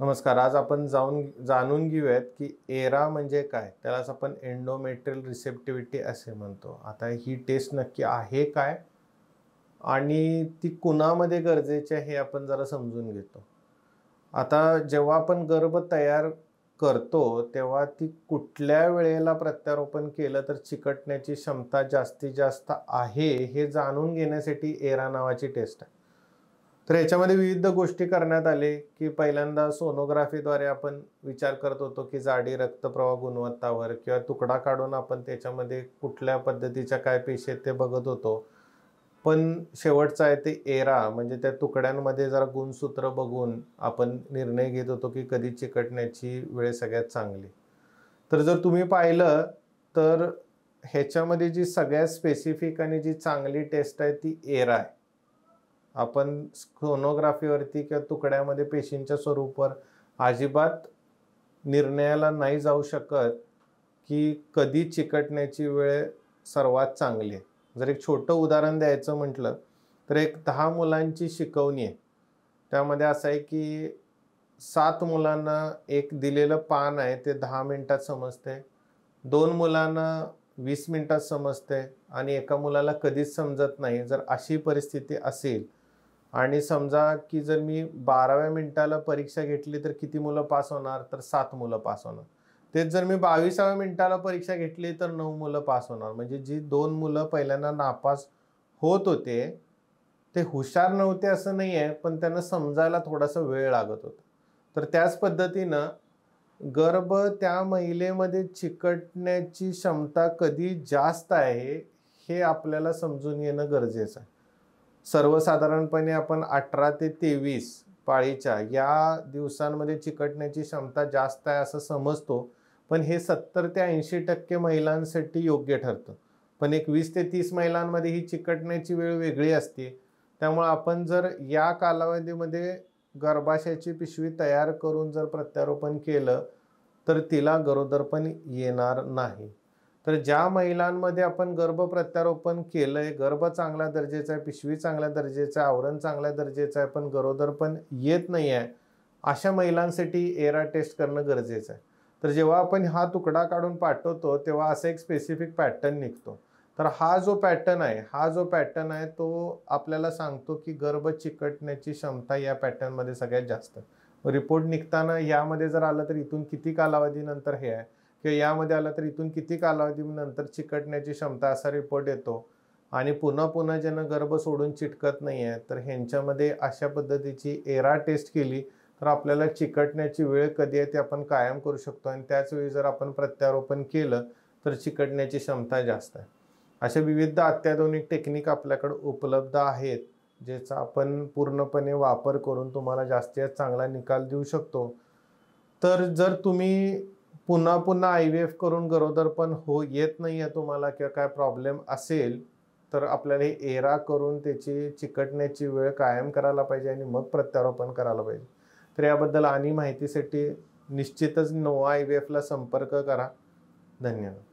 नमस्कार आज आपण जाऊन जाणून घेऊयात की एरा म्हणजे काय? त्यालाच आपण एंडोमेट्रियल रिसेप्टिव्हिटी असे म्हणतो. आता ही टेस्ट नक्की आहे काय? आणि ती कुणामध्ये गरजेची आहे हे आपण जरा समजून घेतो. आता जेव्हा आपण गर्भ तयार करतो तेव्हा ती कुठल्या वेळेला प्रत्यारोपण केलं तर चिकटण्याची क्षमता जास्तीत जास्त आहे हे जाणून घेण्यासाठी एरा नावाची टेस्ट आहे. तर याच्यामध्ये विविध गोष्टी करण्यात आले की पहिल्यांदा सोनोग्राफीद्वारे आपण विचार करत होतो की जाडी रक्तप्रवाह गुणवत्तावर किंवा तुकडा काढून आपण त्याच्यामध्ये कुठल्या पद्धतीच्या काय पेशी आहेत ते बघत होतो. पण शेवटचं आहे ते एरा म्हणजे त्या तुकड्यांमध्ये जरा गुणसूत्र बघून आपण निर्णय घेत होतो की कधी चिकटण्याची वेळ सगळ्यात चांगली. तर जर तुम्ही पाहिलं तर ह्याच्यामध्ये जी सगळ्यात स्पेसिफिक आणि जी चांगली टेस्ट आहे ती एरा आहे. आपण सोनोग्राफीवरती किंवा तुकड्यामध्ये पेशींच्या स्वरूपावर अजिबात निर्णयाला नाही जाऊ शकत की कधी चिकटण्याची वेळ सर्वात चांगली आहे. जर एक छोटं उदाहरण द्यायचं म्हटलं तर एक दहा मुलांची शिकवणी आहे. त्यामध्ये असं आहे की सात मुलांना एक दिलेलं पान आहे ते दहा मिनटात समजते. दोन मुलांना वीस मिनटात समजते आणि एका मुलाला कधीच समजत नाही. जर अशी परिस्थिती असेल आणि समजा की जर मी बाराव्या मिनिटाला परीक्षा घेतली तर किती मुलं पास होणार? तर सात मुलं पास होणार. तेच जर मी बावीसाव्या मिनिटाला परीक्षा घेतली तर नऊ मुलं पास होणार. म्हणजे जी दोन मुलं पहिल्यांदा नापास होत होते ते हुशार नव्हते असं नाही आहे पण त्यांना समजायला थोडासा वेळ लागत होता. तर त्याच पद्धतीनं गर्भ त्या महिलेमध्ये चिकटण्याची क्षमता कधी जास्त आहे हे आपल्याला समजून येणं गरजेचं आहे. सर्वसाधारणपणे आपण अठरा ते तेवीस पाळीच्या या दिवसांमध्ये चिकटण्याची क्षमता जास्त आहे असं समजतो पण हे सत्तर ते ऐंशी टक्के महिलांसाठी योग्य ठरतं. पण एक वीस ते तीस महिलांमध्ये ही चिकटण्याची वेळ वेगळी असते. त्यामुळे आपण जर या कालावधीमध्ये गर्भाशयाची पिशवी तयार करून जर प्रत्यारोपण केलं तर तिला गरोदरपण येणार नाही. तर ज्या महिलांमध्ये आपण गर्भ प्रत्यारोपण केलंय गर्भ चांगल्या दर्जेचा आहे पिशवी चांगल्या दर्जेचा आहे आवरण चांगल्या दर्जेचं आहे पण गरोदर पण येत नाही आहे अशा महिलांसाठी एरा टेस्ट करणं गरजेचं आहे. तर जेव्हा आपण हा तुकडा काढून पाठवतो तेव्हा असा एक स्पेसिफिक पॅटर्न निघतो. तर हा जो पॅटर्न आहे हा जो पॅटर्न आहे तो आपल्याला सांगतो की गर्भ चिकटण्याची क्षमता या पॅटर्नमध्ये सगळ्यात जास्त. रिपोर्ट निघताना यामध्ये जर आलं तर इथून किती कालावधीनंतर हे आहे? किंवा यामध्ये आलं तर इथून किती कालावधीनंतर चिकटण्याची क्षमता असा रिपोर्ट येतो. आणि पुन्हा पुन्हा ज्यांना गर्भ सोडून चिटकत नाही आहे तर ह्यांच्यामध्ये अशा पद्धतीची एरा टेस्ट केली तर आपल्याला चिकटण्याची वेळ कधी आहे ते आपण कायम करू शकतो. आणि त्याचवेळी जर आपण प्रत्यारोपण केलं तर चिकटण्याची क्षमता जास्त आहे. अशा विविध अत्याधुनिक टेक्निक आपल्याकडे उपलब्ध आहेत ज्याचा आपण पूर्णपणे वापर करून तुम्हाला जास्तीत चांगला निकाल देऊ शकतो. तर जर तुम्ही पुन्हा पुन्हा आय व्ही एफ करून गरोदर पण हो येत नाही आहे तुम्हाला किंवा काय प्रॉब्लेम असेल तर आपल्याला हे एरा करून त्याची चिकटण्याची वेळ कायम करायला पाहिजे आणि मग प्रत्यारोपण करायला पाहिजे. तर याबद्दल आणि माहितीसाठी निश्चितच नोवा आय व्ही एफला संपर्क करा. धन्यवाद.